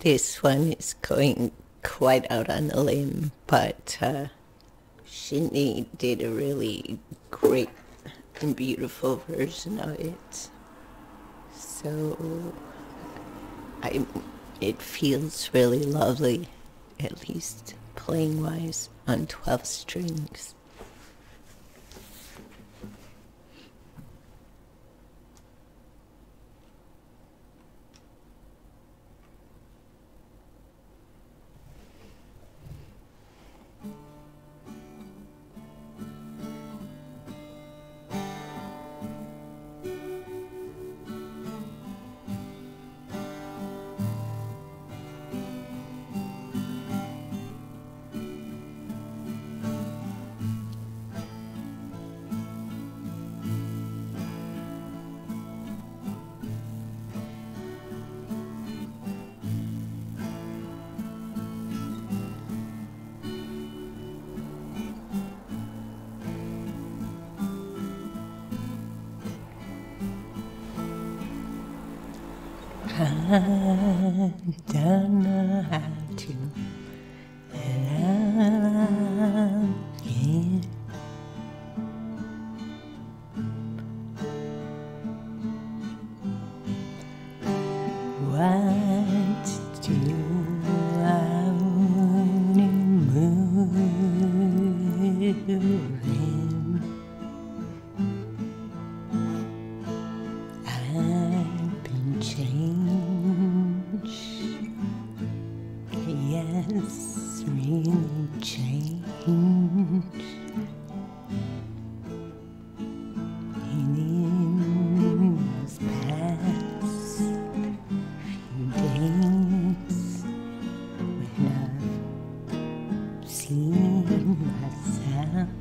This one is going quite out on a limb, but uh, Sinead did a really great and beautiful version of it. So I, it feels really lovely, at least playing wise, on 12 strings. I don't know how to love you. What do I only moving? Changed. In these past few days, when I've myself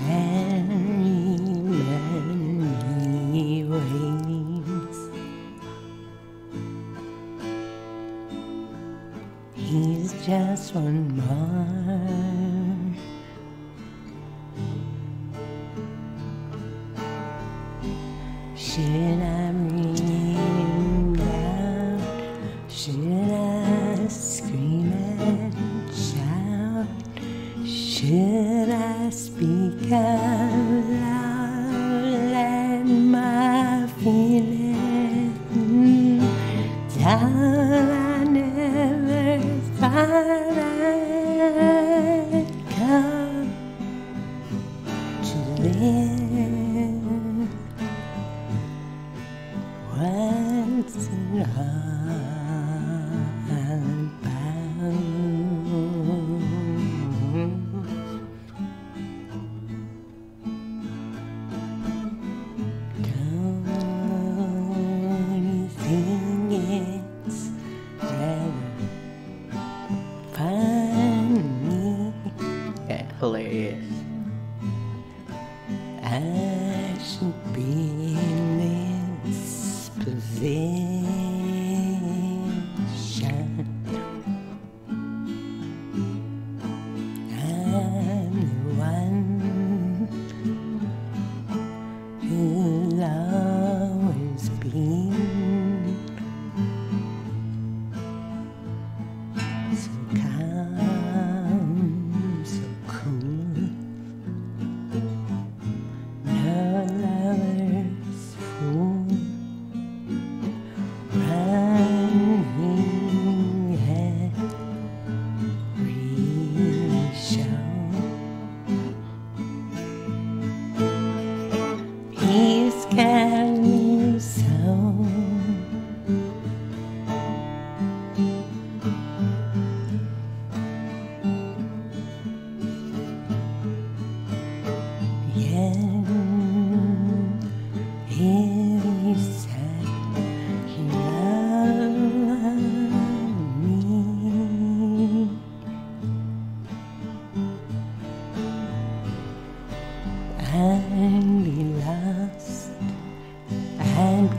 Very many ways. He's just one more. Should I Should I speak out Yeah, hilarious.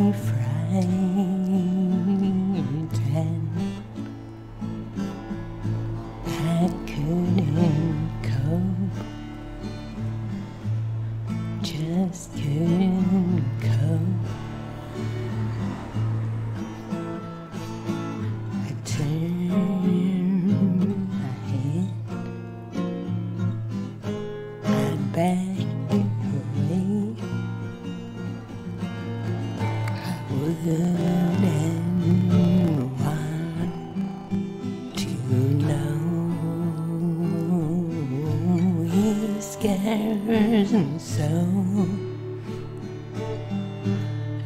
Frightened. I couldn't cope, just couldn't cope. I turned my head, I backed scares me so.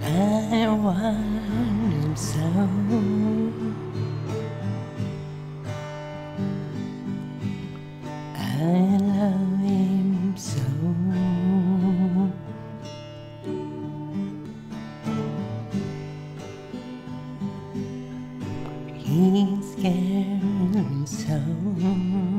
I want him so. I love him so. He scares me so.